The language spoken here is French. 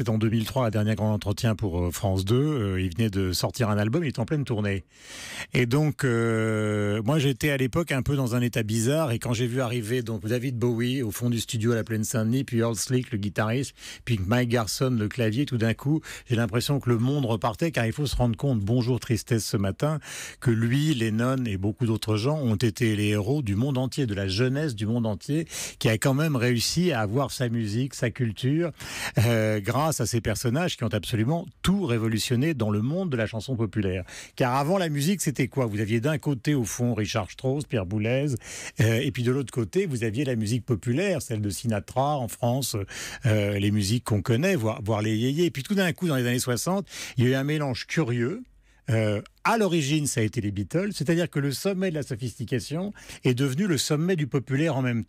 c'était en 2003, la dernière grand entretien pour euh, France 2. Euh, il venait de sortir un album, il était en pleine tournée. Et donc, euh, moi, j'étais à l'époque un peu dans un état bizarre. Et quand j'ai vu arriver donc David Bowie au fond du studio à la Plaine Saint-Denis, puis Earl Slick, le guitariste, puis Mike Garson, le clavier, tout d'un coup, j'ai l'impression que le monde repartait, car il faut se rendre compte, bonjour tristesse ce matin, que lui, Lennon et beaucoup d'autres gens ont été les héros du monde entier, de la jeunesse du monde entier, qui a quand même réussi à avoir sa musique, sa culture, euh, à ces personnages qui ont absolument tout révolutionné dans le monde de la chanson populaire. Car avant la musique, c'était quoi? Vous aviez d'un côté, au fond, Richard Strauss, Pierre Boulez, euh, et puis de l'autre côté, vous aviez la musique populaire, celle de Sinatra en France, euh, les musiques qu'on connaît, voire, voire les yéyés. Et puis tout d'un coup, dans les années 60, il y a eu un mélange curieux euh, à l'origine, ça a été les Beatles, c'est-à-dire que le sommet de la sophistication est devenu le sommet du populaire en même temps.